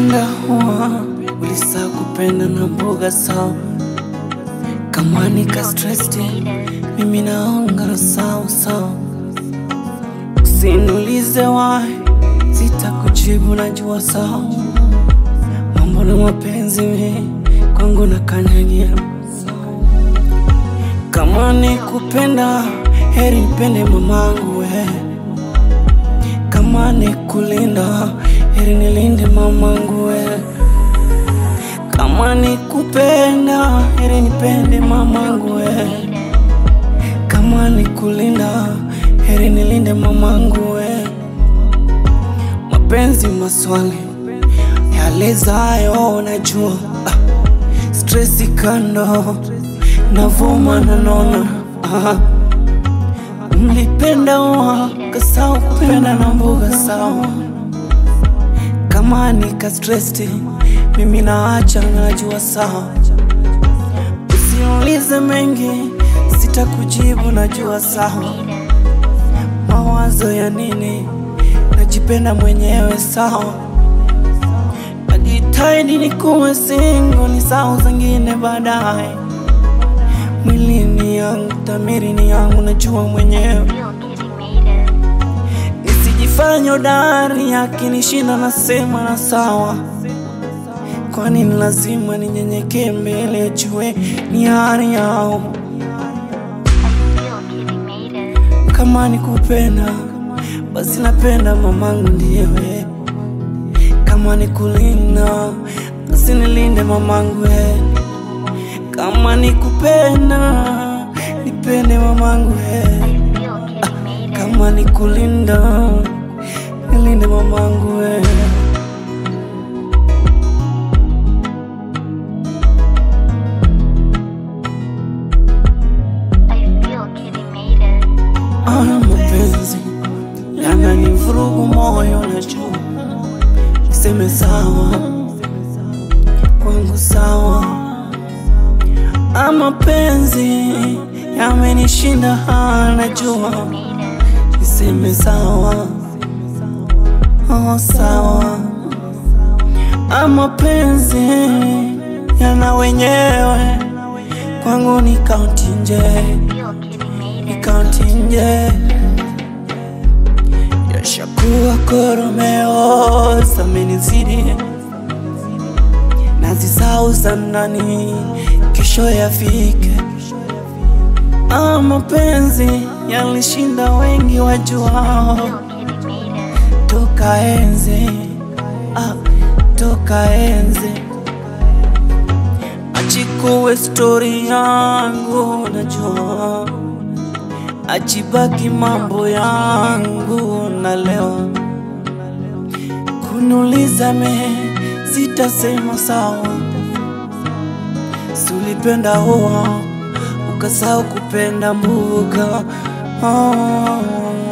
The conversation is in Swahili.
Ulipenda huwa ulisa kupenda na mboga sawa, kama nika stressed mimi naonga sawa sawa. Usiniulize why, sitakujibu najua sawa. Mambo na mapenzi mi kwangu na kanyagia kama ni kupenda heri mpende mamangu we, kama ni kulinda heri nilinde mamangu nipende mamangu we, kama ni kulinda heri nilinde mamangu we. Mapenzi maswali yalezayo najua, ah, stresi kando navuma nanona ah. Mlipenda wa kasau kupenda na mbuga sawa, kama ni stressed mimi naacha najua sawa. Usiulize mengi sitakujibu najua sawa. Mawazo ya nini najipenda mwenyewe sawa. Najitahidi nikuwe singo, ni sawa zingine baadaye mwili ni yangu, dhamiri ni yangu, najua mwenyewe. Nisijifanye hodari, akinishinda nasema na sawa, kwani ni lazima ninyenyekee mbele, jue ni hali yao. Kama ni kupenda basi napenda mamangu ndiyewe, kama ni kulinda basi nilinde mamangu we kama ni kupenda nipende mamangu we, kama ni kulinda nilinde mamangu we. Ana mapenzi yananivurugu moyo, na najua niseme sawa kwangu sawa. Ama mapenzi yamenishinda, najua niseme sawa, oh sawa. Ama mapenzi yana wenyewe, kwangu ni kaunti nje, kaunti nje, yashakuwa koromeo zamenizidi nazisahau za ndani kesho yafike. Ah, mapenzi yalishinda wengi wajuao, toka enzi ah, toka enzi. Achikuwe stori yangu, najua achibaki mambo yangu, na leo. Kuniuliza me sitasema sawa. Sulipenda hoa ukasahau kupenda mbuga oh.